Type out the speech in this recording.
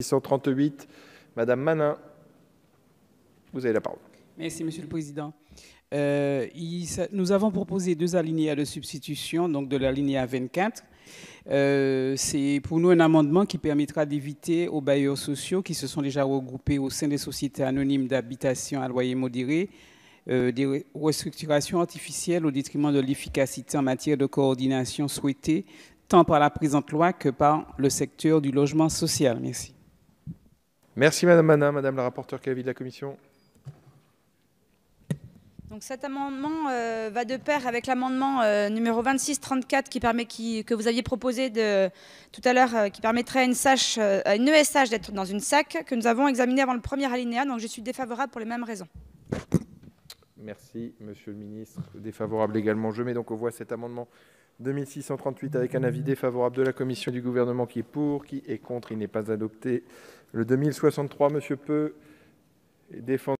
638, Madame Manin, vous avez la parole. Merci, Monsieur le Président. Euh, nous avons proposé deux alinéas de substitution, donc de l'alinéa 24. Euh, C'est pour nous un amendement qui permettra d'éviter aux bailleurs sociaux qui se sont déjà regroupés au sein des sociétés anonymes d'habitation à loyer modéré euh, des restructurations artificielles au détriment de l'efficacité en matière de coordination souhaitée tant par la présente loi que par le secteur du logement social. Merci. Merci Madame Manin. Madame la rapporteure, quel avis de la commission? Donc cet amendement euh, va de pair avec l'amendement euh, numéro 2634 qui permet, qui, que vous aviez proposé de, tout à l'heure, euh, qui permettrait à une, à une ESH d'être dans une SAC, que nous avons examiné avant le premier alinéa. Donc je suis défavorable pour les mêmes raisons. Merci Monsieur le Ministre. Défavorable également. Je mets donc aux voix cet amendement 2638 avec un avis défavorable de la Commission et du gouvernement qui est pour, qui est contre. Il n'est pas adopté. Le 2063, Monsieur Peu, est défendu.